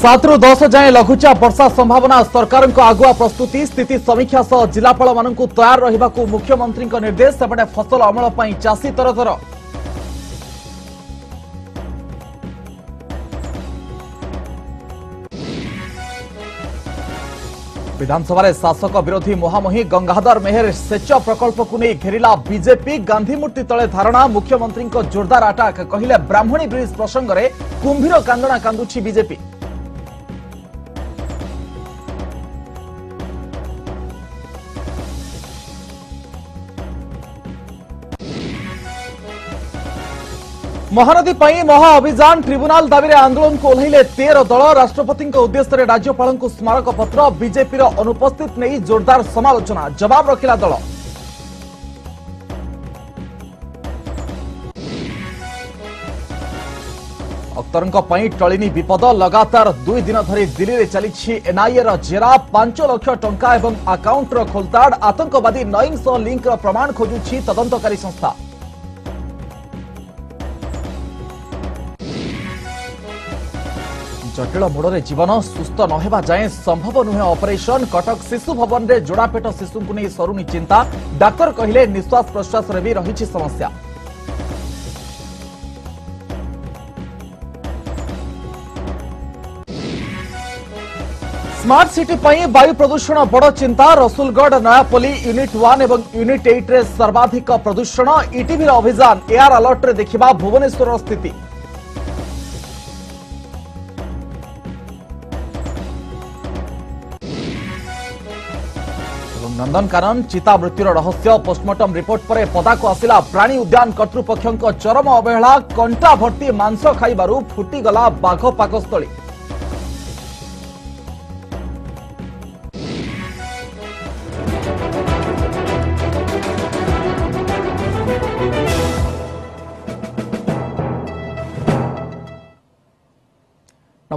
ସାତରୁ ଦଶ ଯାଏଁ ଲଘୁଚାପ ବର୍ଷା ସମ୍ଭାବନା ସରକାରଙ୍କ ଆଗୁଆ ପ୍ରସ୍ତୁତି ସ୍ଥିତି ସମୀକ୍ଷା ସହ ଜିଲ୍ଲାପାଳମାନଙ୍କୁ ତୟାର ରହିବାକୁ ମୁଖ୍ୟମନ୍ତ୍ରୀଙ୍କ ନିର୍ଦ୍ଦେଶ ସେପଟେ ଫସଲ ଅମଳ ପାଇଁ ଚାଷୀ ତରତର ବିଧାନସଭାରେ ଶାସକ ବିରୋଧୀ ମହାମୁହିଁ ଗଙ୍ଗାଧର ମେହେର ସେଚ ପ୍ରକଳ୍ପକୁ ନେଇ ଘେରିଲା ବିଜେପି ଗାନ୍ଧିମୂର୍ତ୍ତି ତଳେ ଧାରଣା ମୁଖ୍ୟମନ୍ତ୍ରୀଙ୍କ ଜୋରଦାର ଆଟାକ୍ କହିଲେ ବ୍ରାହ୍ମଣୀ ବ୍ରିଜ୍ ପ୍ରସଙ୍ଗରେ କୁମ୍ଭୀର କାନ୍ଦଣା କାନ୍ଦୁଛି ବିଜେପି মহানদী মহা অভিযান ট্রিব্যুনাল দাবিরে আন্দোলন ওহ্লাইলে তের দল রাষ্ট্রপতি উদ্দেশ্যে রাজ্যপাল স্মারক পত্র বিজেপির অনুপস্থিত নেই জোরদার সমালোচনা জবাব রখিলা দল ଅଖତରଙ୍କ ପାଇଁ ଟଳିନି ବିପଦ ଲଗାତାର ଦୁଇ ଦିନ ଧରି ଦିଲ୍ଲୀରେ ଚାଲିଛି ଏନ୍ଆଇଏର ଜେରା ପାଞ୍ଚ ଲକ୍ଷ ଟଙ୍କା ଏବଂ ଆକାଉଣ୍ଟର ଖୋଲତାଡ଼ ଆତଙ୍କବାଦୀ ନଇମ୍ ସହ ଲିଙ୍କର ପ୍ରମାଣ ଖୋଜୁଛି ତଦନ୍ତକାରୀ ସଂସ୍ଥା जटिल मोड़ जीवन सुस्थ ना जाए संभव नुहे ऑपरेशन कटक शिशु भवन में जोड़ापेट शिशु को नहीं सरुनी चिंता डाक्तर कहे निश्वास प्रश्वास भी रही समस्या स्मार्ट सिटी वायु प्रदूषण बड़ चिंता रसुलगढ़ नयापल्ली यूनिट वन और यूनिट एट्रे सर्वाधिक प्रदूषण इटर अभान एयार आलर्ट देखा भुवनेश्वर स्थित নন্দনকানন চিতা মৃত্যুর রহস্য পোস্টমর্টম রিপোর্ট পরে পদাকু আসিলা প্রাণী উদ্যান কর্তৃপক্ষ চরম অবহেলা কণ্টা ভর্তি মাংস খাইবার ফুটিগলা বাঘ পাকস্থলী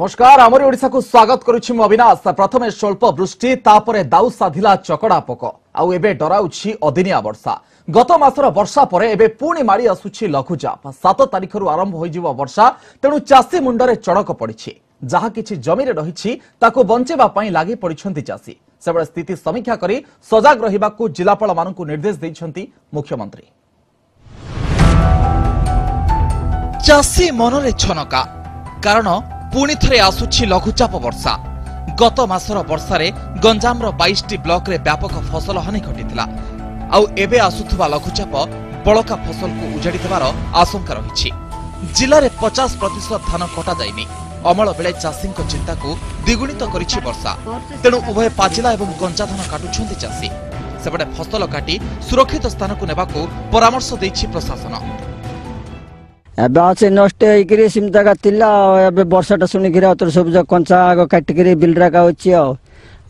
নমস্কার আমরি ওড়িশাকু স্বাগত করুছি মু অবিনাশ প্রথমে স্বল্প বৃষ্টি তাপরে দাউ সাধিলা চকড়া পোক আউ এবে ডরাউছি অদিনিয়া বর্ষা গত মাসর বর্ষা পরে এবে পুনি মাড়ি আসুছি লঘুচাপ সাত তারিখর আরম্ভ হয়ে বর্ষা তেণু চাষী মুন্ডরে চড়ক পড়িছি যাহা কিছু জমিরে রয়েছে তাকে বঞ্চাইবা লাগি পড়ছেন চাষী সেবেলে স্থিতি সমীক্ষা করে সজাগ রহবাকু জেলাপাল মানুষ নির্দেশ দিয়েছেন মুখ্যমন্ত্রী চাষী মনরে ছনকা কারণ ପୁଣି ଥରେ ଆସୁଛି ଲଘୁଚାପ ବର୍ଷା ଗତ ମାସର ବର୍ଷାରେ ଗଞ୍ଜାମର ବାଇଶଟି ବ୍ଲକରେ ବ୍ୟାପକ ଫସଲ ହାନି ଘଟିଥିଲା ଆଉ ଏବେ ଆସୁଥିବା ଲଘୁଚାପ ବଳକା ଫସଲକୁ ଉଜାଡ଼ିଦେବାର ଆଶଙ୍କା ରହିଛି ଜିଲ୍ଲାରେ ପଚାଶ ପ୍ରତିଶତ ଧାନ କଟାଯାଇନି ଅମଳ ବେଳେ ଚାଷୀଙ୍କ ଚିନ୍ତାକୁ ଦ୍ୱିଗୁଣିତ କରିଛି ବର୍ଷା ତେଣୁ ଉଭୟ ପାଚିଲା ଏବଂ ଗଞ୍ଜା ଧାନ କାଟୁଛନ୍ତି ଚାଷୀ ସେପଟେ ଫସଲ କାଟି ସୁରକ୍ଷିତ ସ୍ଥାନକୁ ନେବାକୁ ପରାମର୍ଶ ଦେଇଛି ପ୍ରଶାସନ ଏବେ ଅଛି ନଷ୍ଟ ହେଇକିରି ସେମିତି ଏକା ଥିଲା ଆଉ ଏବେ ବର୍ଷାଟା ଶୁଣିକିରି ଆଉ ଥରେ ସବୁ କଞ୍ଚା ଆଗ କାଟିକିରି ଏକା ଅଛି ଆଉ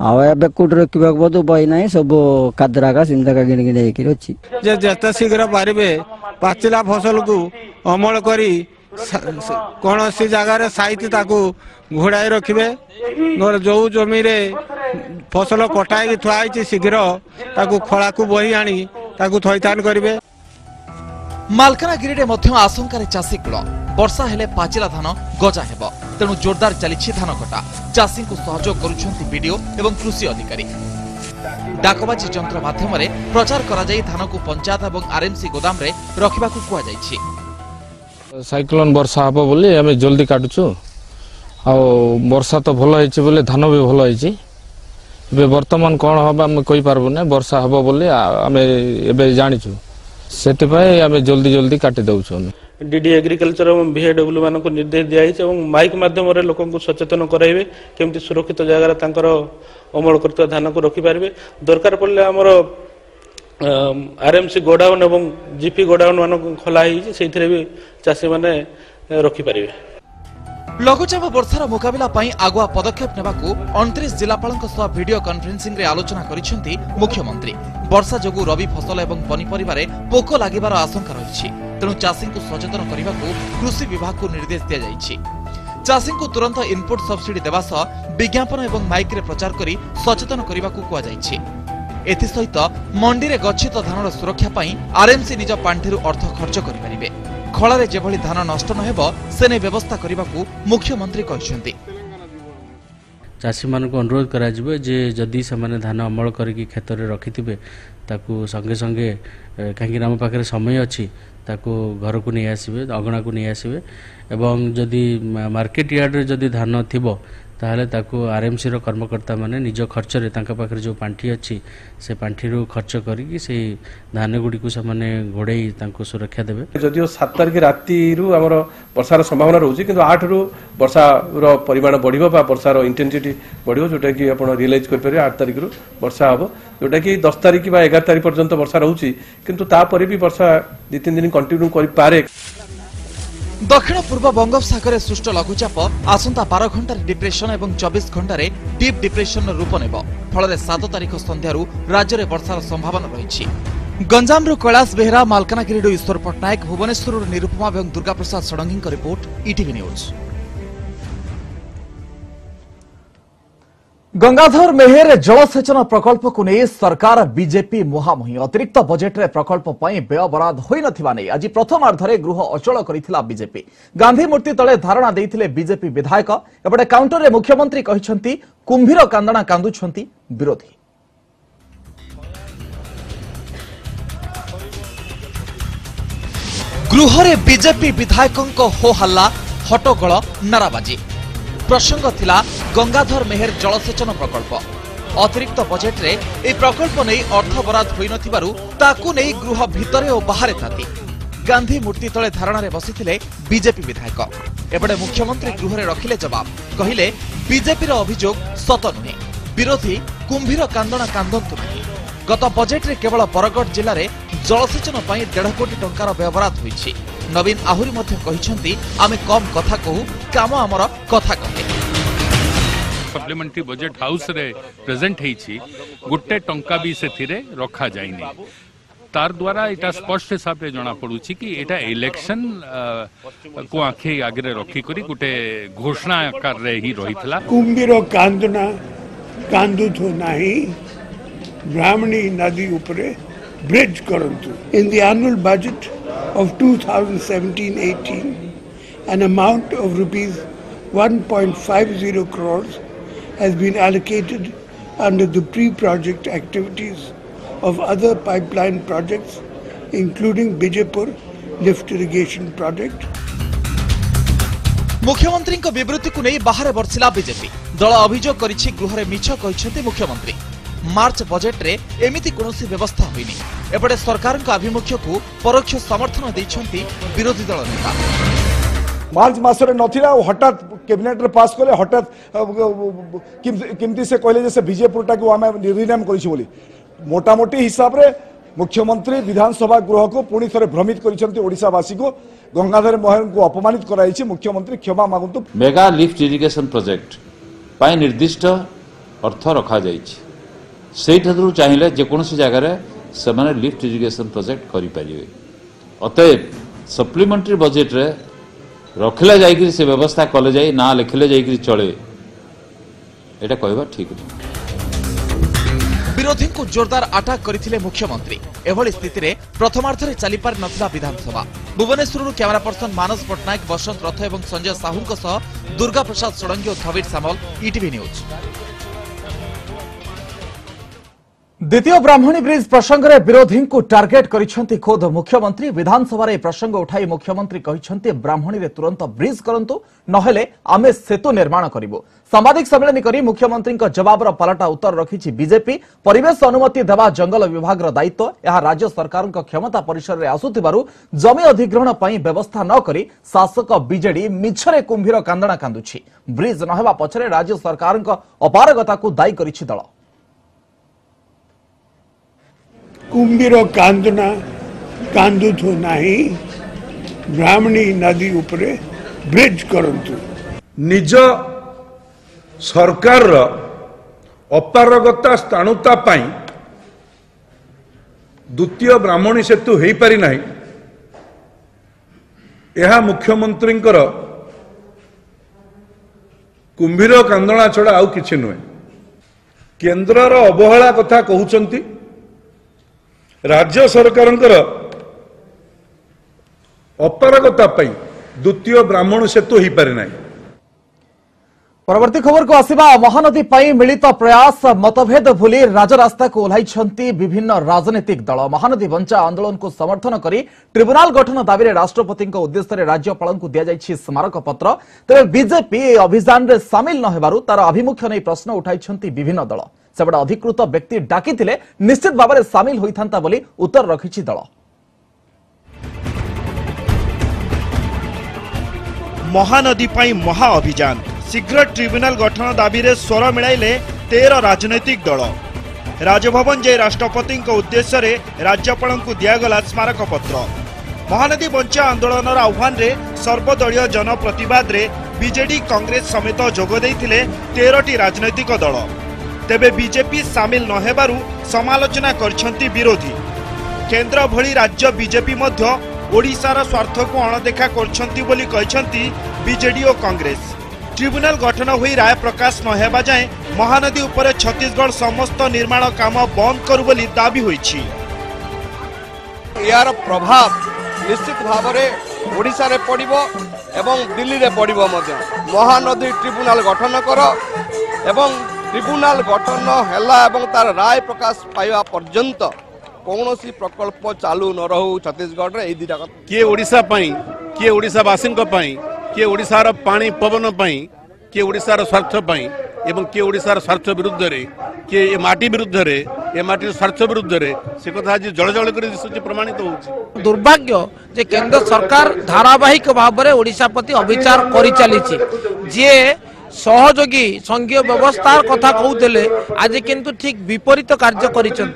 ଆଉ ଏବେ କେଉଁଠି ରଖିବାକୁ ବୋଧ ବହି ନାହିଁ ସବୁ କାଦରାକା ସେମିତିକା ଗିଣି ଗିଣି ହେଇକିରି ଅଛି ଯେ ଯେତେ ଶୀଘ୍ର ପାରିବେ ପାଚିଲା ଫସଲକୁ ଅମଳ କରି କୌଣସି ଜାଗାରେ ସାଇତି ତାକୁ ଘୋଡ଼ାଇ ରଖିବେ ଯେଉଁ ଜମିରେ ଫସଲ କଟା ହେଇକି ଥୁଆ ହେଇଛି ଶୀଘ୍ର ତାକୁ ଖଳାକୁ ବୋହି ଆଣି ତାକୁ ଥଇଥାନ କରିବେ ମାଲକାନଗିରିରେ ମଧ୍ୟ ଆଶଙ୍କାରେ ଚାଷୀ କୂଳ ବର୍ଷା ହେଲେ ପାଚିଲା ଧାନ ଗଜା ହେବ ତେଣୁ ଜୋରଦାର ଚାଲିଛି ଧାନ କଟା ଚାଷୀଙ୍କୁ ସହଯୋଗ କରୁଛନ୍ତି ବିଡିଓ ଏବଂ କୃଷି ଅଧିକାରୀ ଡାକବାଜି ଯନ୍ତ୍ର ମାଧ୍ୟମରେ ପ୍ରଚାର କରାଯାଇ ଧାନକୁ ପଞ୍ଚାୟତ ଏବଂ ଆର୍ଏମ୍ସି ଗୋଦାମରେ ରଖିବାକୁ କୁହାଯାଇଛି ସାଇକ୍ଲୋନ ବର୍ଷା ହେବ ବୋଲି ଆମେ ଜଲ୍ଦି କାଟୁଛୁ ଆଉ ବର୍ଷା ତ ଭଲ ହେଇଛି ବୋଲେ ଧାନ ବି ଭଲ ହେଇଛି ଏବେ ବର୍ତ୍ତମାନ କ'ଣ ହେବ ଆମେ କହିପାରିବୁ ନାହିଁ ବର୍ଷା ହେବ ବୋଲି ଆମେ ଏବେ ଜାଣିଛୁ ସେଥିପାଇଁ ଆମେ ଜଲ୍ଦି ଜଲ୍ଦି କାଟି ଦେଉଛୁ ଡିଡି ଏଗ୍ରିକଲଚର ଏବଂ ଭିଏଡବ୍ଲୁ ମାନଙ୍କୁ ନିର୍ଦ୍ଦେଶ ଦିଆଯାଇଛି ଏବଂ ମାଇକ୍ ମାଧ୍ୟମରେ ଲୋକଙ୍କୁ ସଚେତନ କରାଇବେ କେମିତି ସୁରକ୍ଷିତ ଜାଗାରେ ତାଙ୍କର ଅମଳ କରୁଥିବା ଧାନକୁ ରଖିପାରିବେ ଦରକାର ପଡ଼ିଲେ ଆମର ଆର୍ଏମ୍ସି ଗୋଡାଉନ୍ ଏବଂ ଜିପି ଗୋଡାଉନ୍ ମାନଙ୍କୁ ଖୋଲା ହେଇଛି ସେଇଥିରେ ବି ଚାଷୀମାନେ ରଖିପାରିବେ ଲଘୁଚାପ ବର୍ଷାର ମୁକାବିଲା ପାଇଁ ଆଗୁଆ ପଦକ୍ଷେପ ନେବାକୁ ଅଣତିରିଶ ଜିଲ୍ଲାପାଳଙ୍କ ସହ ଭିଡିଓ କନଫରେନ୍ସିଂରେ ଆଲୋଚନା କରିଛନ୍ତି ମୁଖ୍ୟମନ୍ତ୍ରୀ ବର୍ଷା ଯୋଗୁଁ ରବି ଫସଲ ଏବଂ ପନିପରିବାରେ ପୋକ ଲାଗିବାର ଆଶଙ୍କା ରହିଛି ତେଣୁ ଚାଷୀଙ୍କୁ ସଚେତନ କରିବାକୁ କୃଷି ବିଭାଗକୁ ନିର୍ଦ୍ଦେଶ ଦିଆଯାଇଛି ଚାଷୀଙ୍କୁ ତୁରନ୍ତ ଇନ୍ପୁଟ୍ ସବ୍ସିଡି ଦେବା ସହ ବିଜ୍ଞାପନ ଏବଂ ମାଇକ୍ରେ ପ୍ରଚାର କରି ସଚେତନ କରିବାକୁ କୁହାଯାଇଛି ଏଥିସହିତ ମଣ୍ଡିରେ ଗଚ୍ଛିତ ଧାନର ସୁରକ୍ଷା ପାଇଁ ଆର୍ଏମ୍ସି ନିଜ ପାଣ୍ଠିରୁ ଅର୍ଥ ଖର୍ଚ୍ଚ କରିପାରିବେ ଖଳାରେ ଯେଭଳି ଧାନ ନଷ୍ଟ ନ ହେବ ସେ ନେଇ ବ୍ୟବସ୍ଥା କରିବାକୁ ମୁଖ୍ୟମନ୍ତ୍ରୀ କହିଛନ୍ତି ଚାଷୀମାନଙ୍କୁ ଅନୁରୋଧ କରାଯିବ ଯେ ଯଦି ସେମାନେ ଧାନ ଅମଳ କରିକି କ୍ଷେତରେ ରଖିଥିବେ ତାକୁ ସଙ୍ଗେ ସଙ୍ଗେ କାହିଁକିନା ଆମ ପାଖରେ ସମୟ ଅଛି ତାକୁ ଘରକୁ ନେଇ ଆସିବେ ଅଗଣାକୁ ନେଇ ଆସିବେ ଏବଂ ଯଦି ମାର୍କେଟ ୟାର୍ଡ଼ରେ ଯଦି ଧାନ ଥିବ ତାହେଲେ ତାକୁ ଆର୍ଏମ୍ସିର କର୍ମକର୍ତ୍ତାମାନେ ନିଜ ଖର୍ଚ୍ଚରେ ତାଙ୍କ ପାଖରେ ଯେଉଁ ପାଣ୍ଠି ଅଛି ସେ ପାଣ୍ଠିରୁ ଖର୍ଚ୍ଚ କରିକି ସେଇ ଧାନଗୁଡ଼ିକୁ ସେମାନେ ଘୋଡ଼େଇ ତାଙ୍କୁ ସୁରକ୍ଷା ଦେବେ ଯଦିଓ ସାତ ତାରିଖ ରାତିରୁ ଆମର ବର୍ଷାର ସମ୍ଭାବନା ରହୁଛି କିନ୍ତୁ ଆଠରୁ ବର୍ଷାର ପରିମାଣ ବଢ଼ିବ ବା ବର୍ଷାର ଇଣ୍ଟେନ୍ସିଟି ବଢ଼ିବ ଯେଉଁଟାକି ଆପଣ ରିଏଲାଇଜ୍ କରିପାରିବେ ଆଠ ତାରିଖରୁ ବର୍ଷା ହେବ ଯେଉଁଟାକି ଦଶ ତାରିଖ ବା ଏଗାର ତାରିଖ ପର୍ଯ୍ୟନ୍ତ ବର୍ଷା ରହୁଛି କିନ୍ତୁ ତାପରେ ବି ବର୍ଷା ଦୁଇ ତିନି ଦିନ କଣ୍ଟିନ୍ୟୁ କରିପାରେ ଦକ୍ଷିଣ ପୂର୍ବ ବଙ୍ଗୋପସାଗରରେ ସୃଷ୍ଟ ଲଘୁଚାପ ଆସନ୍ତା ବାର ଘଣ୍ଟାରେ ଡିପ୍ରେସନ୍ ଏବଂ ଚବିଶ ଘଣ୍ଟାରେ ଡିପ୍ ଡିପ୍ରେସନ୍ର ରୂପ ନେବ ଫଳରେ ସାତ ତାରିଖ ସନ୍ଧ୍ୟାରୁ ରାଜ୍ୟରେ ବର୍ଷାର ସମ୍ଭାବନା ରହିଛି ଗଞ୍ଜାମରୁ କୈଳାଶ ବେହେରା ମାଲକାନଗିରିରୁ ଈଶ୍ୱର ପଟ୍ଟନାୟକ ଭୁବନେଶ୍ୱରରୁ ନିରୁପମା ଏବଂ ଦୁର୍ଗାପ୍ରସାଦ ଷଡ଼ଙ୍ଗୀଙ୍କ report ETV e news Gangadhar Meher জলসেচন প্রকল্পক নিয়ে সরকার বিজেপি মুহামুহি অতিরিক্ত বজেটে প্রকল্প ব্যয় বরাদ হয়ে আজ প্রথমার্ধে গৃহ অচল করে বিজেপি গান্ধী মূর্তি তলে ধারণা দিয়ে বিজেপি বিধায়ক এপটে কাউন্টরে মুখ্যমন্ত্রী কুম্ভীর কান্দনা কান্দুচ্ছেন বিরোধী গৃহরে বিজেপি বিধায়ক হো হাল্লা হটগোল নারাবাজি প্রসঙ্গ লা গঙ্গাধর মেহের জলসেচন প্রকল্প অতিরিক্ত বজেট্রে এই প্রকল্প নেই অর্থ বরাদ হয়ে তাকু নেই গৃহ ভিতরে ও বাহারে তাঁতি গান্ধী মূর্তি তলে ধারণার বসিলে বিজেপি বিধায়ক এপটে মুখ্যমন্ত্রী গৃহরে রখিলে জবাব কহিলে বিজেপির অভিযোগ সত নুহে বিরোধী কুম্ভীর কান্দনা কান্দন্তু না গত বজেট্রে কেবল বরগড় জেলার জলসেচন দেড় কোটি টঙ্কার ব্যয়বরাদ হয়েছে নবীন ନବୀନ ଆହୁରି ମଧ୍ୟ କହିଛନ୍ତି ଆମେ କମ୍ କଥା କହୁ କାମ ଆମର କଥା କହେ ସପ୍ଲିମେଣ୍ଟାରୀ ବଜେଟ୍ ହାଉସ୍ରେ ପ୍ରେଜେଣ୍ଟ ହେଇଛି ଗୋଟେ ଟଙ୍କା ବି ସେଥିରେ যাইনি তার দ্বারা এটা স্পষ্ট হিসাবে জনা পড়ুছি কি এটা ইলেকশন কো আখে আগরে রক্ষি করি গোটে ঘোষণা রে হি রহিলা কুম্ভীর কান্দনা কান্দু কান্দুথু নাহি ব্রাহ্মণী নদী উপরে bridge করন্তু in the annual budget of 2017-18, an amount of rupees 1.50 crores has been allocated under the pre-project activities of other pipeline projects, including Bijapur lift irrigation project. ମୁଖ୍ୟମନ୍ତ୍ରୀଙ୍କ ବିବୃତ୍ତିକୁ ନେଇ ବାହାରେ ବର୍ଷିଲା ବିଜେପି ଦଳ ଅଭିଯୋଗ କରିଛି ଗୃହରେ ମିଛ କହିଛନ୍ତି मुख्यमंत्री. ମାର୍ଚ୍ଚ ବଜେଟ୍ରେ ଏମିତି କୌଣସି ବ୍ୟବସ୍ଥା ହୋଇନି ଏପଟେ ସରକାରଙ୍କ ଆଭିମୁଖ୍ୟକୁ ପରୋକ୍ଷ ସମର୍ଥନ ଦେଇଛନ୍ତି ବିରୋଧୀ ଦଳ ନେତା ମାର୍ଚ୍ଚ ମାସରେ ନଥିଲା ଆଉ ହଠାତ୍ କ୍ୟାବିନେଟ୍ରେ ପାସ୍ କଲେ ହଠାତ୍ କେମିତି ସେ କହିଲେ ଯେ ସେ ବିଜେପୁରଟାକୁ ଆମେ ରିନେମ୍ କରିଛୁ ବୋଲି ମୋଟାମୋଟି ହିସାବରେ ମୁଖ୍ୟମନ୍ତ୍ରୀ ବିଧାନସଭା ଗୃହକୁ ପୁଣି ଥରେ ଭ୍ରମିତ କରିଛନ୍ତି ଓଡ଼ିଶାବାସୀକୁ ଗଙ୍ଗାଧର ମେହେରଙ୍କୁ ଅପମାନିତ କରାଯାଇଛି ମୁଖ୍ୟମନ୍ତ୍ରୀ କ୍ଷମା ମାଗନ୍ତୁ ମେଗା ଲିଫ୍ଟ ଇରିଗେସନ୍ ପ୍ରୋଜେକ୍ଟ ପାଇଁ ନିର୍ଦ୍ଦିଷ୍ଟ ଅର୍ଥ ରଖାଯାଇଛି সেইঠার ସେଇଠାରୁ ଚାହିଁଲେ ଯେକୌଣସି সে লিফ্ট ଲିଫ୍ଟ ଇରିଗେସନ୍ করে କରିପାରିବେ ଅତଏବ ସପ୍ଲିମେଣ୍ଟାରୀ ବଜେଟ୍ରେ রখলে যাই সে ব্যবস্থা কলে যাই না লেখলে যাই চলে এটা কহা ঠিক বিরোধী জোরদার আটাক করে মুখ্যমন্ত্রী এভাবে স্থিতিরে প্রথমার্ধে চালিপার বিধানসভা ভুবনেশ্বর ক্যামেরা পর্সন মানস পট্টনাক বসন্ত রথ এবং সঞ্জয় সাহু দুর্গা প্রসাদ ষড়ঙ্গী ও ধবির সামল ইটিভি নিউজ দ্বিতীয় ব্রাহ্মণী ব্রিজ প্রসঙ্গে বিরোধী টার্গেট করেছেন খোদ মুখ্যমন্ত্রী বিধানসভার এই প্রসঙ্গ উঠাই মুখ্যমন্ত্রী কিন্তু ব্রাহ্মণী তুরন্ত ব্রিজ করতু নহলে আমি সেতু নির্মাণ করবু সাংবাদিক সম্মেলনী করে মুখ্যমন্ত্রী জবাবর পালটা উত্তর রাখি বিজেপি পরিবেশ অনুমতি দেওয়া জঙ্গল বিভাগর দায়িত্ব এহা রাজ্য সরকার ক্ষমতা পরিসরের আসুবার জমি অধিগ্রহণ ব্যবস্থা নক শাসক বিজেডি মিছরে কুম্ভীর কান্দনা কান্দুছি ব্রিজ নহবা পছরে রাজ্য সরকার অপারগতা দায়ী করেছে দল କୁମ୍ଭୀର କାନ୍ଦୁନା କାନ୍ଦୁଥୁ ନାହିଁ ବ୍ରାହ୍ମଣୀ ନଦୀ ଉପରେ ବ୍ରିଜ କରନ୍ତୁ ନିଜ ସରକାରର ଅପାରଗତା ସ୍ଥାଣୁତା ପାଇଁ ଦ୍ୱିତୀୟ ବ୍ରାହ୍ମଣୀ ସେତୁ ହୋଇପାରିନାହିଁ ଏହା ମୁଖ୍ୟମନ୍ତ୍ରୀଙ୍କର କୁମ୍ଭୀର କାନ୍ଦଣା ଛଡ଼ା ଆଉ କିଛି ନୁହେଁ କେନ୍ଦ୍ରର ଅବହେଳା କଥା କହୁଛନ୍ତି ରାଜ୍ୟ ସରକାରଙ୍କର ଅପାରଗତା ପାଇଁ ଦ୍ୱିତୀୟ ବ୍ରାହ୍ମଣ ସେତୁ ହୋଇପାରେ ନାହିଁ ପରବର୍ତ୍ତୀ ଖବରକୁ ଆସିବା ମହାନଦୀ ପାଇଁ ମିଳିତ ପ୍ରୟାସ ମତଭେଦ ଭୁଲି ରାଜରାସ୍ତାକୁ ଓହ୍ଲାଇଛନ୍ତି ବିଭିନ୍ନ ରାଜନୈତିକ ଦଳ ମହାନଦୀ ବଞ୍ଚା ଆନ୍ଦୋଳନକୁ ସମର୍ଥନ କରି ଟ୍ରିବ୍ୟୁନାଲ ଗଠନ ଦାବିରେ ରାଷ୍ଟ୍ରପତିଙ୍କ ଉଦ୍ଦେଶ୍ୟରେ ରାଜ୍ୟପାଳଙ୍କୁ ଦିଆଯାଇଛି ସ୍ମାରକପତ୍ର ତେବେ ବିଜେପି ଏହି ଅଭିଯାନରେ ସାମିଲ ନ ହେବାରୁ ତାର ଆଭିମୁଖ୍ୟ ନେଇ ପ୍ରଶ୍ନ ଉଠାଇଛନ୍ତି ବିଭିନ୍ନ ଦଳ ସେପଟେ ଅଧିକୃତ ବ୍ୟକ୍ତି ଡାକିଥିଲେ ନିଶ୍ଚିତ ଭାବରେ ସାମିଲ ହୋଇଥାନ୍ତା ବୋଲି ଉତ୍ତର ରଖିଛି ଦଳ ମହାନଦୀ ପାଇଁ ମହା ଅଭିଯାନ ଶୀଘ୍ର ଟ୍ରିବ୍ୟୁନାଲ ଗଠନ ଦାବିରେ ସ୍ୱର ମିଳାଇଲେ ତେର ରାଜନୈତିକ ଦଳ ରାଜଭବନ ଯାଇ ରାଷ୍ଟ୍ରପତିଙ୍କ ଉଦ୍ଦେଶ୍ୟରେ ରାଜ୍ୟପାଳଙ୍କୁ ଦିଆଗଲା ସ୍ମାରକପତ୍ର ମହାନଦୀ ବଞ୍ଚା ଆନ୍ଦୋଳନର ଆହ୍ୱାନରେ ସର୍ବଦଳୀୟ ଜନପ୍ରତିବାଦରେ ବିଜେଡି କଂଗ୍ରେସ ସମେତ ଯୋଗ ଦେଇଥିଲେ ତେରଟି ରାଜନୈତିକ ଦଳ তেবে বিজেপি সামিল নহেবারু সমালোচনা করছেন বিরোধী কেন্দ্র ভি রাজ্য বিজেপি মধ্য ওড়িশার স্বার্থকু অণদেখা করছেন বলে বিজেডি ও কংগ্রেস ট্রিব্যুনাল গঠন হয়ে রায় প্রকাশ নহেবা যায় মহানদী উপরে ছত্তিশগড় সমস্ত নির্মাণ কাম বন্ধ করু বলে দাবি হয়েছে ইয়ার প্রভাব নিশ্চিত ভাবে ওড়িশার পড়ব এবং দিল্লিরে পড়ব মহানদী ট্রিব্যুনাল গঠন কর এবং ট্রিব্যুনাল গঠন হেলা এবং তার রায় প্রকাশ পাইবা পর্যন্ত কৌশি প্রকল্প চালু ন রহু ছত্তিশগড় এই দুইটা কথা কি ওড়শা পাই কি ওড়শাবাসী কি ওড়শার পাঁচ পবন পাই কি ওড়শার স্বার্থ পাই এবং কি ওড়শার স্বার্থ বিরুদ্ধে কি এ মাটি বিরুদ্ধে এ মাটির স্বার্থ বিরুদ্ধে সে কথা আজ জল জল করে দিশুচি প্রমাণিত হচ্ছে দুর্ভাগ্য যে কেন্দ্র সরকার ধারাবাহিক ভাবে ওড়শা প্রতি অবিচার করে চালিছে যে সহযোগী সঙ্ঘীয় ব্যবস্থার কথা কৌলে আজ কিন্তু ঠিক বিপরীত কার্য করেছেন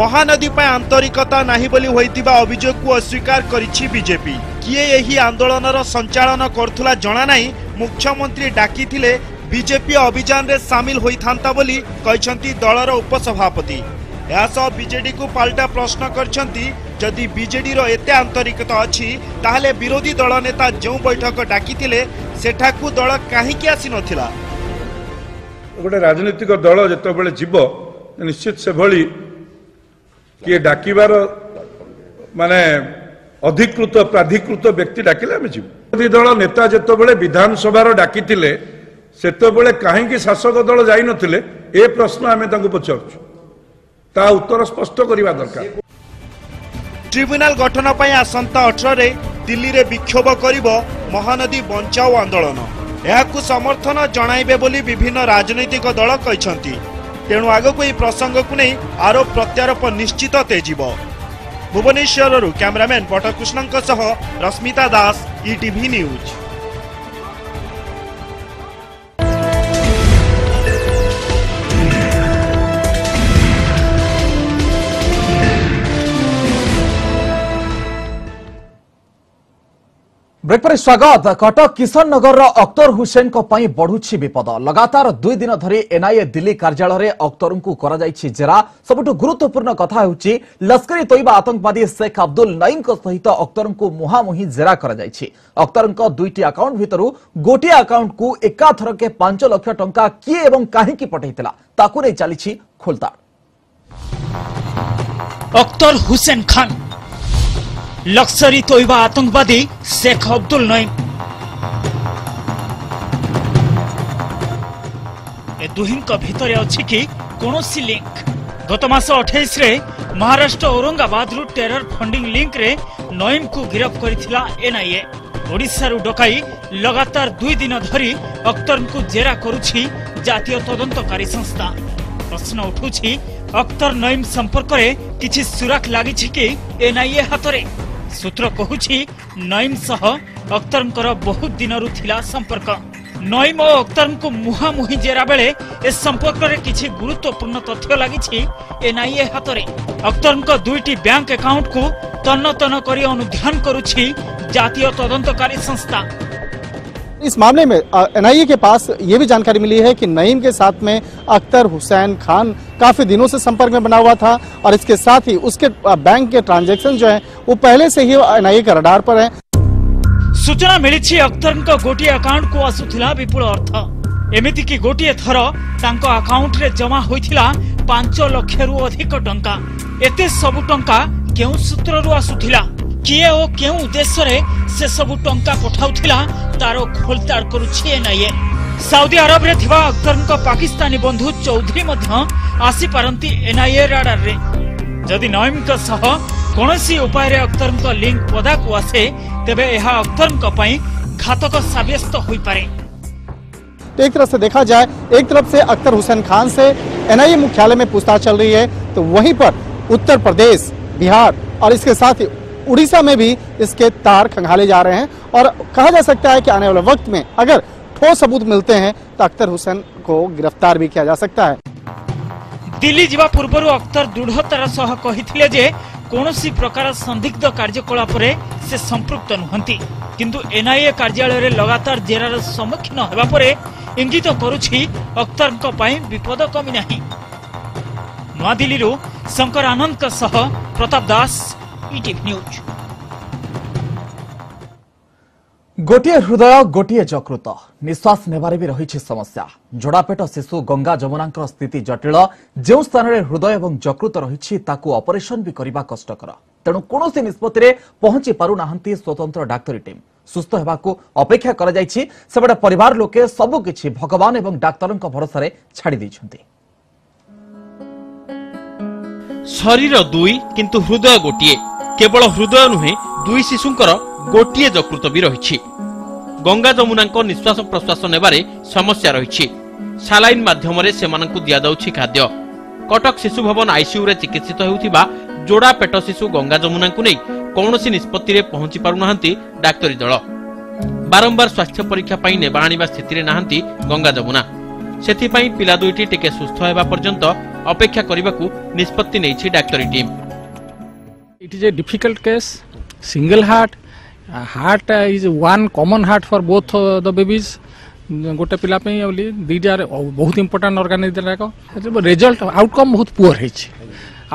মহানদী পাই আন্তরিকতা নাহি বলি হইতিবা অভিযোগকু অস্বীকার করেছি বিজেপি কিয়ে এই আন্দোলনর সঞ্চালন করুলা জনা নাই মুখ্যমন্ত্রী ডাকিলে বিজেপি অভিযানে সামিল হইথান্তা বলি কইছন্তি দলর উপসভাপতি এসব বিজেডি কু পাল্টা প্রশ্ন করছেন যদি বিজেডির এতে আন্তরিকতা অছি তাহলে বিরোধী দল নেতা যে বৈঠক ডাকিলে ସେଠାକୁ ଦଳ କାହିଁକି ଆସିନଥିଲା ଗୋଟେ ରାଜନୈତିକ ଦଳ ଯେତେବେଳେ ଯିବ ନିଶ୍ଚିତ ସେଭଳି କିଏ ଡାକିବାର ମାନେ ଅଧିକୃତ ପ୍ରାଧିକୃତ ବ୍ୟକ୍ତି ଡାକିଲେ ଆମେ ଯିବୁ ବିରୋଧୀ ଦଳ ନେତା ଯେତେବେଳେ ବିଧାନସଭାର ଡାକିଥିଲେ ସେତେବେଳେ କାହିଁକି ଶାସକ ଦଳ ଯାଇନଥିଲେ ଏ ପ୍ରଶ୍ନ ଆମେ ତାଙ୍କୁ ପଚାରୁଛୁ ତା ଉତ୍ତର ସ୍ପଷ୍ଟ କରିବା ଦରକାର ଟ୍ରିବ୍ୟୁନାଲ ଗଠନ ପାଇଁ ଆସନ୍ତା ଅଠରରେ ଦିଲ୍ଲୀରେ ବିକ୍ଷୋଭ କରିବ ମହାନଦୀ ବଞ୍ଚାଓ ଆନ୍ଦୋଳନ ଏହାକୁ ସମର୍ଥନ ଜଣାଇବେ ବୋଲି ବିଭିନ୍ନ ରାଜନୈତିକ ଦଳ କହିଛନ୍ତି ତେଣୁ ଆଗକୁ ଏହି ପ୍ରସଙ୍ଗକୁ ନେଇ ଆରୋପ ପ୍ରତ୍ୟାରୋପ ନିଶ୍ଚିତ ତେଜିବ ଭୁବନେଶ୍ୱରରୁ କ୍ୟାମେରାମ୍ୟାନ୍ ବଟକୃଷ୍ଣଙ୍କ ସହ Rashmita Das ETV news break পরে স্বাগত কটক কিষণনগর অক্তর হুসেন বড়ুছি বিপদ লগাতার দুই দিন ধরে এনআইএ দিল্লি কার্যালয়ে অক্তরঙ্কু করা যাইছি জেরা সবুঠু গুরুত্বপূর্ণ কথা হচ্ছে লস্করি তৈবা আতঙ্কবাদী শেখ আব্দুল নাইমক সহিত অক্তরঙ্কু মুহামুহি জেরা করা যাইছি অক্তরঙ্ক দুইটি আকাউন্ট ভিতরু গোটিয়ে আকাউন্টকু একাথরকে পাঁচ লক্ষ টঙ্কা কিয়ে এবং কাহিকি পঠাইলা তাকু নেই চালিছি খোলতাড় অক্তর হুসেন খান লক্সারি তৈবা আতঙ্কবাদী শেখ আব্দুল নয় এ দুহিঙ্ক ভিতরে অছি কি কোণী লিঙ্ক গত মাস অঠাইশে মহারাষ্ট্র ঔরঙ্গাবাদ রু টেরর ফন্ডিং লিঙ্করে নঈমকু গিরফ করেছিল এনআইএ ওড়িশারু ডকাই লগাতার দুই দিন ধরি অক্তরঙ্কু জেরা করুছি জাতীয় তদন্তকারী সংস্থা প্রশ্ন উঠুছি অক্তর নঈম সম্পর্কে কিছু সুরাক লাগিছে কি এনআইএ হাতরে सूत्र कहुची नईम सह अख्तर बहुत दिन संपर्क नईम और अख्तर को मुहांमुह जेरा बेले ए संपर्क में किसी गुरुत्वपूर्ण तथ्य लगी एनआईए हाथ में अख्तर दुईट बैंक आकाउंट को तन्न तन कर अनुधान करतीय तदंतकारी संस्था इस मामले में एनआईए के पास ये भी जानकारी मिली है कि नईम के साथ में अख्तर हुसैन खान काफ़ी दिनों से संपर्क में बना हुआ था और इसके साथ ही उसके बैंक के ट्रांजेक्शन जो है वो पहले से ही एनआईए के रडार पर है सूचना मिली अख्तर गोटे अकाउंट को आसूला विपुल अर्थ एमती कि गोटे थर ଥର ତାଙ୍କ ଆକାଉଣ୍ଟରେ ଜମା ହୋଇଥିଲା ପାଞ୍ଚ ଲକ୍ଷରୁ ଅଧିକ ଟଙ୍କା ଏତେ ସବୁ ଟଙ୍କା କେଉଁ ସୂତ୍ରରୁ ଆସୁଥିଲା किए और क्यों उद्देश्य से सब टा पठाऊ तार खोलताड़ कर साउदी आरब अख्तर पाकिस्तानी बंधु चौधरी आसी एनआईए राडारे जदि नईम कौन उपाय अख्तर लिंक पदा को आसे तेरे यह अख्तर घातक सब्यस्त हो पाए एक तरफ से देखा जाए एक तरफ से अख्तर हुसैन खान से एनआईए मुख्यालय में पूछताछ चल रही है तो वहीं पर उत्तर प्रदेश बिहार और इसके साथ ही उड़ीसा में भी इसके तार खंगाले जा रहे हैं और कहा जा सकता है कि आने वाले वक्त में अगर ठोस सबूत मिलते हैं तो अख्तर हुसैन को गिरफ्तार भी किया जा सकता है दिल्ली जावा पूर्व अख्तर दृढ़तार सह कही कौन प्रकार संदिग्ध कार्यकलाप से संपुक्त नुहत किंतु एनआईए कार्यालय लगातार जेरार सम्मुखीन होगापर इंगित करतर विपद कमी ना नीलू शंकर आनंद प्रताप दास ପଜିଟିଭ ନ୍ୟୁଜ୍ ଗୋଟିଏ ହୃଦୟ ଗୋଟିଏ ଯକୃତ ନିଶ୍ୱାସ ନେବାରେ ବି ରହିଛି ସମସ୍ୟା ଯୋଡ଼ାପେଟ ଶିଶୁ ଗଙ୍ଗା ଯମୁନାଙ୍କର ସ୍ଥିତି ଜଟିଳ ଯେଉଁ ସ୍ଥାନରେ ହୃଦୟ ଏବଂ ଯକୃତ ରହିଛି ତାକୁ ଅପରେସନ୍ ବି କରିବା କଷ୍ଟକର ତେଣୁ କୌଣସି ନିଷ୍ପଭିରେ ପହଞ୍ଚି ପାରୁନାହାନ୍ତି ସ୍ୱତନ୍ତ୍ର ଡାକ୍ତରୀ ଟିମ୍ ସୁସ୍ଥ ହେବାକୁ ଅପେକ୍ଷା କରାଯାଇଛି ସେପଟେ ପରିବାର ଲୋକେ ସବୁକିଛି ଭଗବାନ ଏବଂ ଡାକ୍ତରଙ୍କ ଭରସାରେ ଛାଡ଼ି ଦେଇଛନ୍ତି ଶରୀର কেবল হৃদয় নুহেঁ দুই শিশুঙ্কর ଗୋଟିଏ ଯକୃତ ବି ରହିଛି ଗଙ୍ଗା ଯମୁନାଙ୍କ ନିଶ୍ୱାସ ପ୍ରଶ୍ୱାସ ନେବାରେ ସମସ୍ୟା ରହିଛି ସାଲାଇନ୍ ମାଧ୍ୟମରେ ସେମାନଙ୍କୁ ଦିଆଯାଉଛି ଖାଦ୍ୟ କଟକ ଶିଶୁ ଭବନ ଆଇସିୟୁରେ ଚିକିତ୍ସିତ ହେଉଥିବା ଯୋଡ଼ା ପେଟ ଶିଶୁ ଗଙ୍ଗା ଯମୁନାଙ୍କୁ ନେଇ କୌଣସି ନିଷ୍ପତ୍ତିରେ ପହଞ୍ଚି ପାରୁନାହାନ୍ତି ଡାକ୍ତରୀ ଦଳ ବାରମ୍ବାର ସ୍ୱାସ୍ଥ୍ୟ ପରୀକ୍ଷା ପାଇଁ ନେବା ଆଣିବା ସ୍ଥିତିରେ ନାହାନ୍ତି ଗଙ୍ଗା ଯମୁନା ସେଥିପାଇଁ ପିଲା ଦୁଇଟି ଟିକେ ସୁସ୍ଥ ହେବା ପର୍ଯ୍ୟନ୍ତ ଅପେକ୍ଷା କରିବାକୁ ନିଷ୍ପତ୍ତି ନେଇଛି ଡାକ୍ତରୀ team It is a difficult case, single heart. Uh, heart uh, is one common heart for both uh, ଗୋଟେ ପିଲା ପାଇଁ ବୋଲି ଦୁଇଟା ବହୁତ ଇମ୍ପୋର୍ଟାଣ୍ଟ ଅର୍ଗାନ ଦୁଇଟାଯାକ ରେଜଲ୍ଟ ଆଉଟକମ୍ ବହୁତ ପୁଅର ହେଇଛି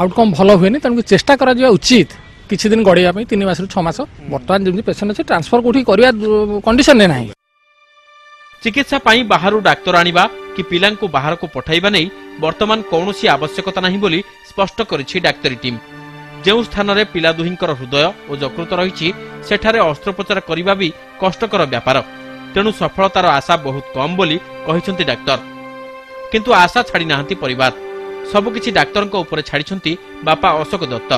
ଆଉଟକମ୍ ଭଲ ହୁଏନି ତେଣୁ ଚେଷ୍ଟା କରାଯିବା ଉଚିତ କିଛି ଦିନ ଗଢ଼େଇବା ପାଇଁ ତିନି ମାସରୁ ଛଅ ମାସ ବର୍ତ୍ତମାନ ଯେମିତି ପେସେଣ୍ଟ ଅଛି ଟ୍ରାନ୍ସଫର କେଉଁଠି କରିବା କଣ୍ଡିସନରେ ନାହିଁ ଚିକିତ୍ସା ପାଇଁ ବାହାରୁ ଡାକ୍ତର ଆଣିବା କି ପିଲାଙ୍କୁ ବାହାରକୁ ପଠାଇବା ନେଇ ବର୍ତ୍ତମାନ କୌଣସି ଆବଶ୍ୟକତା ନାହିଁ ବୋଲି ସ୍ପଷ୍ଟ କରିଛି ଡାକ୍ତରୀ ଟିମ୍ ଯେଉଁ ସ୍ଥାନରେ ପିଲା ଦୁହିଁଙ୍କର ହୃଦୟ ଓ ଯକୃତ ରହିଛି ସେଠାରେ ଅସ୍ତ୍ରୋପଚାର କରିବା ବି କଷ୍ଟକର ବ୍ୟାପାର ତେଣୁ ସଫଳତାର ଆଶା ବହୁତ କମ୍ ବୋଲି କହିଛନ୍ତି ଡାକ୍ତର କିନ୍ତୁ ଆଶା ଛାଡ଼ି ନାହାନ୍ତି ପରିବାର ସବୁକିଛି ଡାକ୍ତରଙ୍କ ଉପରେ ଛାଡ଼ିଛନ୍ତି ବାପା ଅଶୋକ ଦତ୍ତ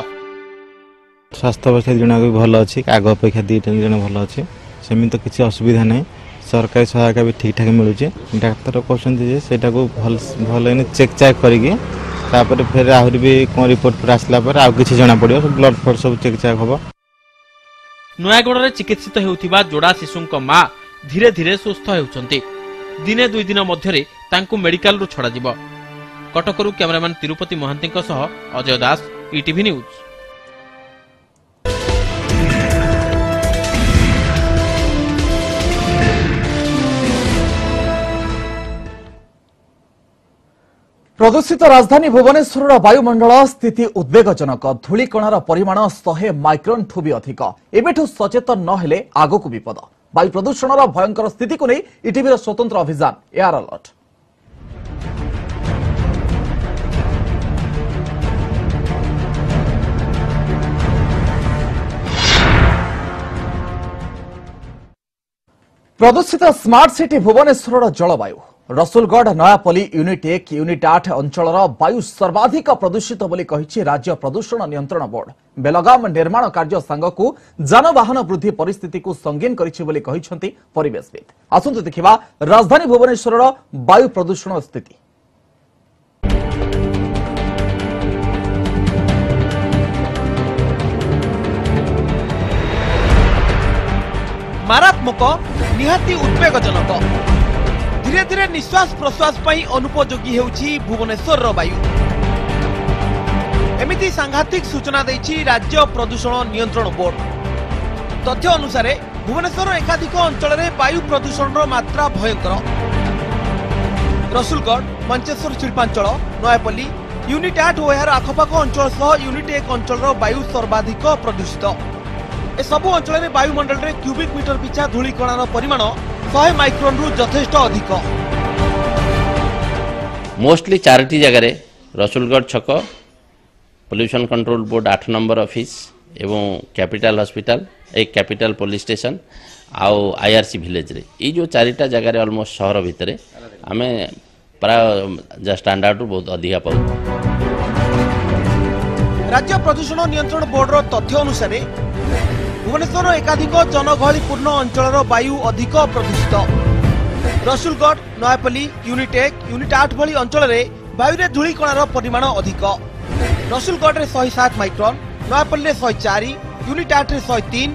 ସ୍ୱାସ୍ଥ୍ୟ ଅପେକ୍ଷା ଜଣକ ବି ଭଲ ଅଛି ଆଗ ଅପେକ୍ଷା ଦୁଇଟା ଜଣେ ଭଲ ଅଛି ସେମିତି ତ କିଛି ଅସୁବିଧା ନାହିଁ ସରକାରୀ ସହାୟତା ବି ଠିକ୍ଠାକ୍ ମିଳୁଛି ଡାକ୍ତର କହୁଛନ୍ତି ଯେ ସେଇଟାକୁ ଭଲ ଭଲ ଚେକ୍ ଚାକ୍ କରିକି ତାପରେ ଫେରେ ଆହୁରି ବି କ'ଣ ରିପୋର୍ଟ ଫେରେ ଆସିଲା ପରେ ଆଉ କିଛି ଜଣାପଡ଼ିବ ବ୍ଲଡ୍ ଫ୍ଲଡ୍ ସବୁ ଚେକ୍ ଚାକ୍ ହେବ ନୟାଗଡ଼ରେ ଚିକିତ୍ସିତ ହେଉଥିବା ଯୋଡ଼ା ଶିଶୁଙ୍କ ମା ଧୀରେ ଧୀରେ ସୁସ୍ଥ ହେଉଛନ୍ତି ଦିନେ ଦୁଇ ଦିନ ମଧ୍ୟରେ ତାଙ୍କୁ ମେଡିକାଲରୁ ଛଡ଼ାଯିବ କଟକରୁ କ୍ୟାମେରାମ୍ୟାନ୍ ତିରୁପତି ମହାନ୍ତିଙ୍କ ସହ ଅଜୟ ଦାସ ଇଟିଭି ନ୍ୟୁଜ୍ ପ୍ରଦୂଷିତ ରାଜଧାନୀ ଭୁବନେଶ୍ୱରର ବାୟୁମଣ୍ଡଳ ସ୍ଥିତି ଉଦ୍ବେଗଜନକ ଧୂଳିକଣାର ପରିମାଣ ଶହେ ମାଇକ୍ରନ୍ଠୁ ବି ଅଧିକ ଏବେଠୁ ସଚେତନ ନ ହେଲେ ଆଗକୁ ବିପଦ ବାୟୁ ପ୍ରଦୂଷଣର ଭୟଙ୍କର ସ୍ଥିତିକୁ ନେଇ ଇଟିଭିର ସ୍ୱତନ୍ତ୍ର ଅଭିଯାନ ଏୟାର ଆଲର୍ଟ ପ୍ରଦୂଷିତ ସ୍ମାର୍ଟ ସିଟି ଭୁବନେଶ୍ୱରର ଜଳବାୟୁ রসুলগড় নয়াপল্লী ইউনিট এক ইউনিট আঠ অঞ্চলর বায়ু সর্বাধিক প্রদূষিত বলে কহিছে রাজ্য প্রদূষণ নিয়ন্ত্রণ বোর্ড বেলগাম নির্মাণ কার্য সাঙ্গক যানবাহন বৃদ্ধি পরিস্থিতি সঙ্গীন করেছে বলে কিন্তু পরিবেশবিদ আসন্তু দেখা রাজধানী ভুবনেশ্বরের বায়ু প্রদূষণ স্থিতি মারাত্মক নিহতি উদ্বেগজনক ଧୀରେ ଧୀରେ ନିଶ୍ୱାସ ପ୍ରଶ୍ୱାସ ପାଇଁ ଅନୁପଯୋଗୀ ହେଉଛି ଭୁବନେଶ୍ୱରର ବାୟୁ ଏମିତି ସାଂଘାତିକ ସୂଚନା ଦେଇଛି ରାଜ୍ୟ ପ୍ରଦୂଷଣ ନିୟନ୍ତ୍ରଣ ବୋର୍ଡ ତଥ୍ୟ ଅନୁସାରେ ଭୁବନେଶ୍ୱର ଏକାଧିକ ଅଞ୍ଚଳରେ ବାୟୁ ପ୍ରଦୂଷଣର ମାତ୍ରା ଭୟଙ୍କର ରସୁଲଗଡ଼ ମଞ୍ଚେଶ୍ୱର ଶିଳ୍ପାଞ୍ଚଳ ନୟାପଲ୍ଲୀ ୟୁନିଟ୍ ଆଠ ଓ ଏହାର ଆଖପାଖ ଅଞ୍ଚଳ ସହ ୟୁନିଟ୍ ଏକ ଅଞ୍ଚଳର ବାୟୁ ସର୍ବାଧିକ ପ୍ରଦୂଷିତ এসবু অঞ্চল বায়ুমণ্ডলের ক্যুবিক মিটর পিছা ধূলি কণার পরিমাণ শহে মাইক্রোনরু যথেষ্ট অধিক মোস্টলি চারটি জায়গায় রসুলগড় ছক পলিউশন কন্ট্রোল বোর্ড আট নম্বর অফিস এবং ক্যাপিটাল হসপিটাল এই ক্যাপিটাল পুলিশ স্টেশন আউ আইআরসি ভিলেজরে এই যে চারিটা জায়গায় অলমোস্ট সহর ভিতরে আমি প্রায় যা স্ট্যান্ডার্ডু বহু অধিকা পাও রাজ্য প্রদূষণ নিয়ন্ত্রণ বোর্ডর তথ্য অনুসারে ভুবনেশ্বর একাধিক জনগহলিপূর্ণ অঞ্চলর বায়ু অধিক প্রদূষিত রসুলগড় নয়াপল্লী ইউনিটেক ইউনিট আট ভি অঞ্চলের বায়ুরে ধূলিকণার পরিমাণ অধিক রসুলগড়ে শহে সাত মাইক্রন নয়াপল্লীরে শহে চারি ইউনিট আটে শহে তিন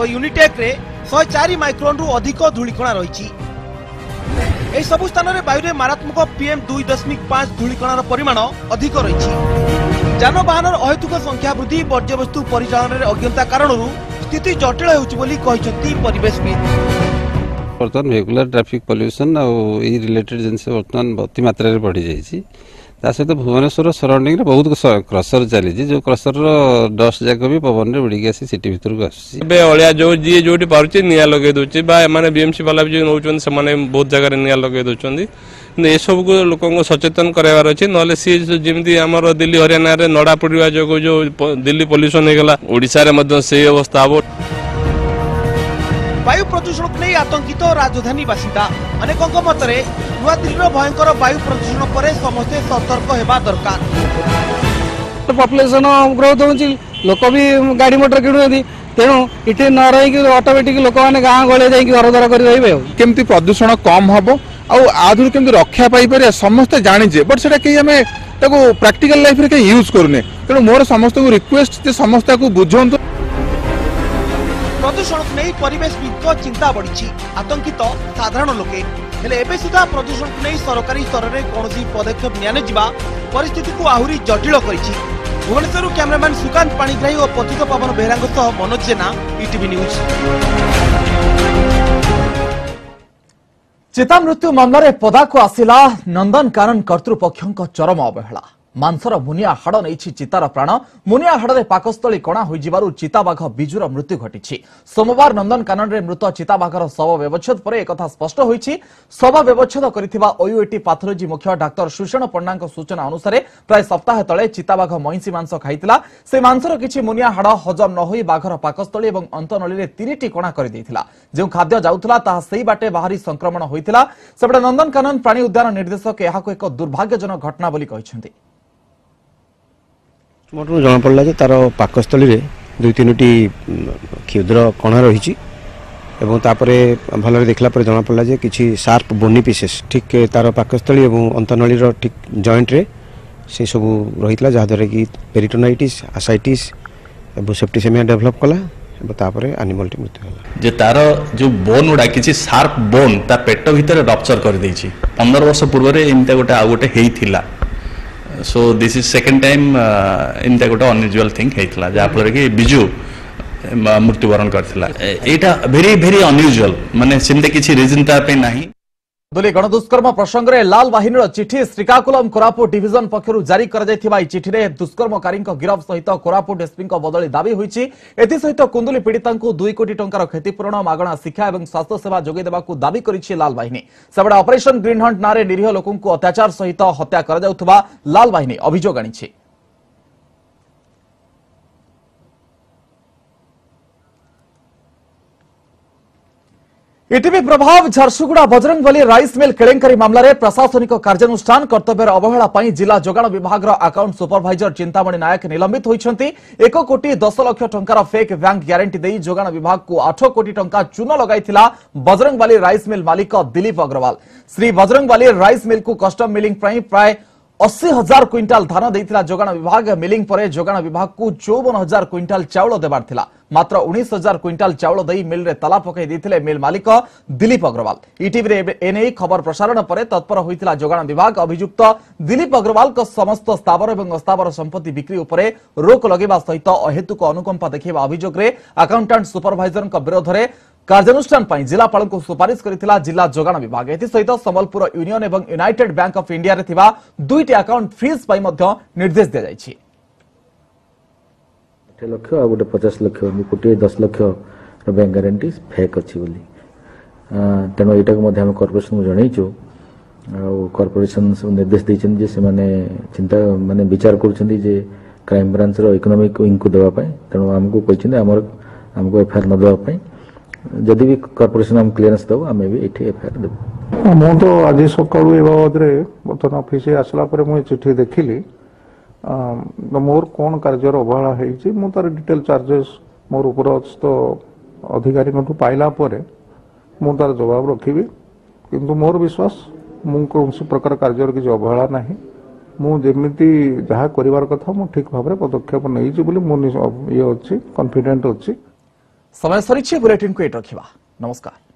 ও ইউনিটেক্রে শহে চারি মাইক্রনরু অধিক ধূলিকণা রয়েছে এইসবু স্থানের বায়ুরে মারাত্মক পিএম দুই দশমিক পাঁচ ধূলিকণার পরিমাণ অধিক রয়েছে যানবাহনর অহেতুক সংখ্যা বৃদ্ধি বর্জ্যবস্তু পরিচালনার অজ্ঞতা কারণর স্থিতি জটিল ହେଉଛି ବୋଲି କହିଛନ୍ତି ପରିବେଶବିତ ବର୍ତ୍ତମାନ ରେଗୁଲାର ଟ୍ରାଫିକ୍ ପଲ୍ୟୁସନ୍ ଆଉ ଏଇ ରିଲେଟେଡ୍ ଜିନିଷ ବର୍ତ୍ତମାନ ଅତି ମାତ୍ରାରେ ବଢ଼ିଯାଇଛି ତା ସହିତ ଭୁବନେଶ୍ୱର ସରାଉଣ୍ଡିଂରେ ବହୁତ କ୍ରସର ଚାଲିଛି ଯେଉଁ କ୍ରସରର ଡଷ୍ଟ ଯାକ ବି ପବନରେ ଉଡ଼ିକି ଆସି ସିଟି ଭିତରକୁ ଆସୁଛି ଏବେ ଅଳିଆ ଯେଉଁ ଯିଏ ଯେଉଁଠି ପାରୁଛି ନିଆଁ ଲଗାଇ ଦେଉଛି ବା ଏମାନେ ବିଏମ୍ସି ବାଲା ବି ଯେଉଁ ନେଉଛନ୍ତି ସେମାନେ ବହୁତ ଜାଗାରେ ନିଆଁ ଲଗାଇ ଦେଉଛନ୍ତି କିନ୍ତୁ ଏସବୁକୁ ଲୋକଙ୍କୁ ସଚେତନ କରାଇବାର ଅଛି ନହେଲେ ସିଏ ଯେମିତି ଆମର ଦିଲ୍ଲୀ ହରିୟାଣାରେ ନଡ଼ା ପଡ଼ିବା ଯୋଗୁଁ ଯେଉଁ ଦିଲ୍ଲୀ ପଲ୍ୟୁସନ୍ ହେଇଗଲା ଓଡ଼ିଶାରେ ମଧ୍ୟ ସେଇ ଅବସ୍ଥା ହେବ ବାୟୁ ପ୍ରଦୂଷଣକୁ ନେଇ ଆତଙ୍କିତ ରାଜଧାନୀ ବାସିନ୍ଦା ଅନେକଙ୍କ ମତରେ ନୂଆଦିଲ୍ଲୀର ଭୟଙ୍କର ବାୟୁ ପ୍ରଦୂଷଣ ପରେ ସମସ୍ତେ ସତର୍କ ହେବା ଦରକାର ପପୁଲେସନ ଗ୍ରୋଥ ହେଉଛି ଲୋକ ବି ଗାଡ଼ି ମଟର କିଣୁଛନ୍ତି ତେଣୁ ଏଠି ନ ରହିକି ଅଟୋମେଟିକ ଲୋକମାନେ ଗାଁ ଗହଳିରେ ଯାଇକି ଘରଦ୍ୱାର କରି ରହିବେ ଆଉ କେମିତି ପ୍ରଦୂଷଣ କମ୍ ହେବ ଆଉ ଆଦରୁ କେମିତି ରକ୍ଷା ପାଇପାରିବା ସମସ୍ତେ ଜାଣିଛେ ବଟ୍ ସେଇଟା କେହି ଆମେ ତାକୁ ପ୍ରାକ୍ଟିକାଲ ଲାଇଫରେ କେହି ୟୁଜ୍ କରୁନେ ତେଣୁ ମୋର ସମସ୍ତଙ୍କୁ ରିକ୍ୱେଷ୍ଟ ଯେ ସମସ୍ତେ ଆକୁ ବୁଝନ୍ତୁ ପ୍ରଦୂଷଣକୁ ନେଇ ପରିବେଶବିତ୍ଙ୍କ ଚିନ୍ତା ବଢ଼ିଛି ଆତଙ୍କିତ ସାଧାରଣ ଲୋକେ ହେଲେ ଏବେ ସୁଦ୍ଧା ପ୍ରଦୂଷଣକୁ ନେଇ ସରକାରୀ ସ୍ତରରେ କୌଣସି ପଦକ୍ଷେପ ନିଆନଯିବା ପରିସ୍ଥିତିକୁ ଆହୁରି ଜଟିଳ କରିଛି ଭୁବନେଶ୍ୱରରୁ କ୍ୟାମେରାମ୍ୟାନ୍ ସୁକାନ୍ତ ପାଣିଗ୍ରାହୀ ଓ ପତିତ ପବନ ବେହେରାଙ୍କ ସହ ମନୋଜ ଜେନା ଇଟିଭି ନ୍ୟୁଜ୍ ଚିତାମୃତ୍ୟୁ ମାମଲାରେ ପଦାକୁ ଆସିଲା ନନ୍ଦନକାନନ କର୍ତ୍ତୃପକ୍ଷଙ୍କ ଚରମ ଅବହେଳା ମାଂସର ମୁନିଆ ହାଡ଼ ନେଇଛି ଚିତାର ପ୍ରାଣ ମୁନିଆ ହାଡ଼ରେ ପାକସ୍ଥଳୀ କଣା ହୋଇଯିବାରୁ ଚିତାବାଘ ବିଜୁର ମୃତ୍ୟୁ ଘଟିଛି ସୋମବାର ନନ୍ଦନକାନନରେ ମୃତ ଚିତାବାଘର ଶବ ବ୍ୟବଚ୍ଛେଦ ପରେ ଏକଥା ସ୍ୱଷ୍ଟ ହୋଇଛି ଶବ ବ୍ୟବଚ୍ଛେଦ କରିଥିବା ଓୟୁଏଟି ପାଥୋଲୋଜି ମୁଖ୍ୟ ଡାକ୍ତର ସୁଷଣ ପଣ୍ଡାଙ୍କ ସୂଚନା ଅନୁସାରେ ପ୍ରାୟ ସପ୍ତାହେ ତଳେ ଚିତାବାଘ ମଇଁଷି ମାଂସ ଖାଇଥିଲା ସେ ମାଂସର କିଛି ମୁନିଆ ହାଡ଼ ହଜମ ନ ହୋଇ ବାଘର ପାକସ୍ଥଳୀ ଏବଂ ଅନ୍ତନଳୀରେ ତିନିଟି କଣା କରିଦେଇଥିଲା ଯେଉଁ ଖାଦ୍ୟ ଯାଉଥିଲା ତାହା ସେହି ବାଟେ ବାହାରି ସଂକ୍ରମଣ ହୋଇଥିଲା ସେପଟେ ନନ୍ଦନକାନନ ପ୍ରାଣୀ ଉଦ୍ୟାନ ନିର୍ଦ୍ଦେଶକ ଏହାକୁ ଏକ ଦୁର୍ଭାଗ୍ୟଜନକ ଘଟଣା ବୋଲି କହିଛନ୍ତି ପୋଷ୍ଟମର୍ଟମରୁ ଜଣାପଡ଼ିଲା ଯେ ତା'ର ପାକସ୍ଥଳୀରେ ଦୁଇ ତିନୋଟି କ୍ଷୁଦ୍ର କଣା ରହିଛି এবং তাপরে ভালরে দেখলা পরে জনা পড়লা যে কিছু শার্প বোনি পিসেস ঠিক তার পাকস্থলী এবং অন্তনলীর ঠিক জয়েন্টরে সেই সব রহিতলা যাহাদ্বারা কি পেরিটোনাইটিস আসাইটিস এবং সেপ্টিসেমিয়া ডেভেলপ কলা এবং তাপরে আনিমালটি মৃত্যু হল যে তার যে বোন গুড়া কিছু শার্প বোন তা পেট ভিতরে রপচর করে দিয়েছি পনেরো বর্ষ পূর্বে এমনি গোটে আউ গোটে হয়েছিল so this is second time ଏମିତିଆ ଗୋଟେ ଅନ୍ୟୁଜୁଆଲ୍ ଥିଙ୍ଗ ହେଇଥିଲା ଯାହାଫଳରେ କି ବିଜୁ ମୃତ୍ୟୁବରଣ କରିଥିଲା ଏଇଟା ଭେରି ଭେରି ଅନ୍ୟୁଜୁଆଲ୍ ମାନେ ସେମିତି କିଛି ରିଜନ୍ ତା ପାଇଁ ନାହିଁ ଦୋଲି ଗଣଦୁଷ୍କର୍ମ ପ୍ରସଙ୍ଗରେ ଲାଲ ବାହିନୀର ଚିଠି ଶ୍ରୀକାକୁଲମ୍ କୋରାପୁଟ ଡିଭିଜନ ପକ୍ଷରୁ ଜାରି କରାଯାଇଥିବା ଏହି ଚିଠିରେ ଦୁଷ୍କର୍ମକାରୀଙ୍କ ଗିରଫ ସହିତ କୋରାପୁଟ ଏସ୍ପିଙ୍କ ବଦଳି ଦାବି ହୋଇଛି ଏଥିସହିତ କୁନ୍ଦୁଲି ପୀଡ଼ିତାଙ୍କୁ ଦୁଇ କୋଟି ଟଙ୍କାର କ୍ଷତିପୂରଣ ମାଗଣା ଶିକ୍ଷା ଏବଂ ସ୍ୱାସ୍ଥ୍ୟସେବା ଯୋଗାଇ ଦେବାକୁ ଦାବି କରିଛି ଲାଲ ବାହିନୀ ସେପଟେ ଅପରେସନ ଗ୍ରୀନହଣ୍ଟ ନାଁରେ ନିରୀହ ଲୋକଙ୍କୁ ଅତ୍ୟାଚାର ସହିତ ହତ୍ୟା କରାଯାଉଥିବା ଲାଲ ବାହିନୀ ଅଭିଯୋଗ ଆଣିଛି ইটিভি প্রভাব ঝারসুগুড়া বজরংবলী রাইস মিল কেলেঙ্কারী মামলার প্রশাসনিক কার্যানুষ্ঠান কর্তব্যের অবহেলা পাই জেলা যোগাণ বিভাগের আকাউন্ট সুপরভাইজর চিন্তামণি নায়ক নিলম্বিত হয়েছেন এক কোটি দশ লক্ষ টঙ্কার ফেক ব্যাঙ্ক গ্যারেটি দিয়ে যোগাণ বিভাগকে আঠ কোটি টঙ্কা চূন লগাই বজরংবলী রাইস মিল মালিক দিলীপ অগ্রওয়াল শ্রী বজরংবলী রাইস মিলকু কষ্টম মিলিং প্রায় ଅଶୀ ହଜାର କ୍ୱିଣ୍ଟାଲ ଧାନ ଦେଇଥିଲା ଯୋଗାଣ ବିଭାଗ ମିଲିଂ ପରେ ଯୋଗାଣ ବିଭାଗକୁ ଚଉବନ ହଜାର କ୍ୱିଣ୍ଟାଲ ଚାଉଳ ଦେବାର ଥିଲା ମାତ୍ର ଉଣେଇଶ ହଜାର କ୍ୱିଣ୍ଟାଲ ଚାଉଳ ଦେଇ ମିଲ୍ରେ ତାଲା ପକାଇ ଦେଇଥିଲେ ମିଲ୍ ମାଲିକ ଦିଲ୍ଲୀପ ଅଗ୍ରୱାଲ ଇଟିଭିରେ ଏନେଇ ଖବର ପ୍ରସାରଣ ପରେ ତତ୍ପର ହୋଇଥିଲା ଯୋଗାଣ ବିଭାଗ ଅଭିଯୁକ୍ତ ଦିଲ୍ଲୀପ ଅଗ୍ରୱାଲଙ୍କ ସମସ୍ତ ସ୍ଥାବର ଏବଂ ଅସ୍ଥାବର ସମ୍ପତ୍ତି ବିକ୍ରି ଉପରେ ରୋକ ଲଗାଇବା ସହିତ ଅହେତୁକ ଅନୁକମ୍ପା ଦେଖାଇବା ଅଭିଯୋଗରେ ଆକାଉଣ୍ଟାଣ୍ଟ ସୁପରଭାଇଜରଙ୍କ ବିରୋଧରେ કાર્યાનુષ્ઠાન પાઈ જિલ્લા પાળકુ સુપારિશ કરીલા જિલ્લા જોગાણ વિભાગ એથિસહિત સંબલપુર યુનિયન એવં યુનાઇટેડ ବ୍ୟାଙ୍କ ଅଫ୍ ଇଣ୍ଡିଆରେ ଥିବା ଦୁଇଟି ଆକାଉଣ୍ଟ ଫ୍ରିଜ୍ ପାଇଁ ମଧ୍ୟ ନିର୍ଦ୍ଦେଶ ଦିଆଯାଇଛି ଗୋଟେ ଲକ୍ଷ ଆଉ ଗୋଟେ ପଚାଶ ଲକ୍ଷ କୋଟିଏ ଦଶ ଲକ୍ଷର ବ୍ୟାଙ୍କ ଗ୍ୟାରେଣ୍ଟି ଫେକ୍ ଅଛି ବୋଲି ତେଣୁ ଏଇଟାକୁ ମଧ୍ୟ ଆମେ କର୍ପୋରେସନକୁ ଜଣେଇଛୁ ଆଉ କର୍ପୋରେସନ ସବୁ ନିର୍ଦ୍ଦେଶ ଦେଇଛନ୍ତି ଯେ ସେମାନେ ଚିନ୍ତା ମାନେ ବିଚାର କରୁଛନ୍ତି ଯେ କ୍ରାଇମ ବ୍ରାଞ୍ଚର ଇକୋନୋମିକ ୱିଙ୍ଗକୁ ଦେବା ପାଇଁ ତେଣୁ ଆମକୁ କହିଛନ୍ତି ଆମର ଆମକୁ ଏଫଆଇଆର୍ ନ ଦେବା ପାଇଁ ଯଦି ବି କର୍ପୋରେସନ ଆମକୁ କ୍ଲିୟରେନ୍ସ ଦେବ ଆମେ ବି ଏଠି ଏଫଆଇଆର ଦେବୁ ମୁଁ ତ ଆଜି ସକାଳୁ ଏ ବାବଦରେ ବର୍ତ୍ତମାନ ଅଫିସ ଆସିଲା ପରେ ମୁଁ ଏ ଚିଠି ଦେଖିଲି ମୋର କ'ଣ କାର୍ଯ୍ୟର ଅବହେଳା ହେଇଛି ମୁଁ ତାର ଡିଟେଲ ଚାର୍ଜେସ୍ ମୋର ଉପରସ୍ଥ ଅଧିକାରୀଙ୍କଠୁ ପାଇଲା ପରେ ମୁଁ ତାର ଜବାବ ରଖିବି କିନ୍ତୁ ମୋର ବିଶ୍ୱାସ ମୁଁ କୌଣସି ପ୍ରକାର କାର୍ଯ୍ୟର କିଛି ଅବହେଳା ନାହିଁ ମୁଁ ଯେମିତି ଯାହା କରିବାର କଥା ମୁଁ ଠିକ୍ ଭାବରେ ପଦକ୍ଷେପ ନେଇଛି ବୋଲି ମୁଁ ଇଏ ଅଛି କନଫିଡେଣ୍ଟ ଅଛି समय समीक्षा बुलेटिन को ये रखा नमस्कार